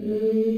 Mm-hmm.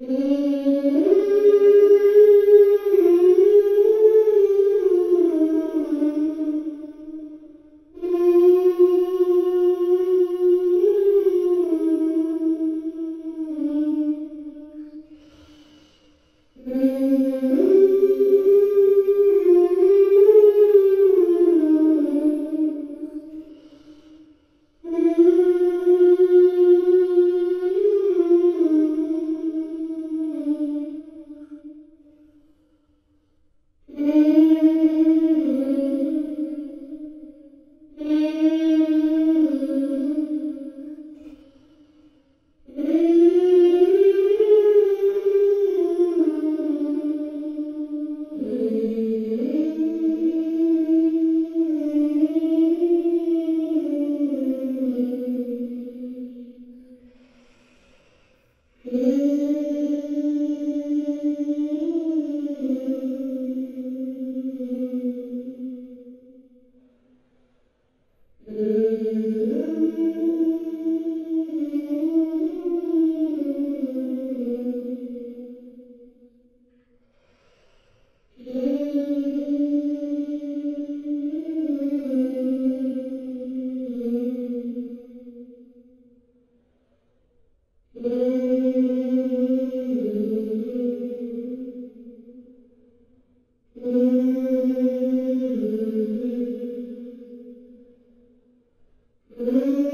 Mm-hmm. Mm-hmm.